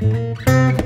Música